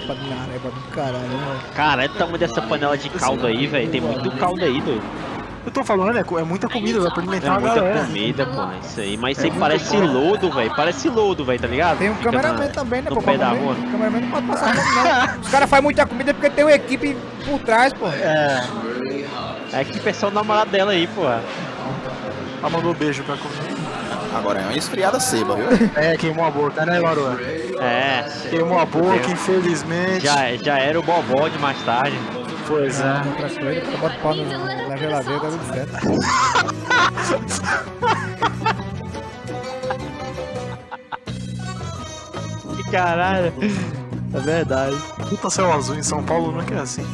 lapa de nareba do caralho, mano. Cara, é o tamanho dessa panela de caldo aí, velho. Tem muito caldo aí, doido. Eu tô falando, é, é muita comida, dá pra É alimentar a muita galera. comida, pô. Isso aí. Mas É isso aí muito parece bom. lodo, velho. Parece lodo, velho, tá ligado? Tem um Fica cameraman na- também, né, no pô? pé pra da rua. O cameraman não pode passar fome, não. Os caras fazem muita comida porque tem uma equipe por trás, pô. É, É que pessoal namorado dela aí, pô. ela mandou beijo pra comer. Agora é uma esfriada seba, viu? É, queimou a boca, né, Laroa? É. Queimou a boca, Deus. infelizmente. Já, já era o bobó de mais tarde. Pois é. Bota pau no- na geladeira, tá tudo certo. Que caralho. É verdade. Puta céu azul em São Paulo nunca é assim.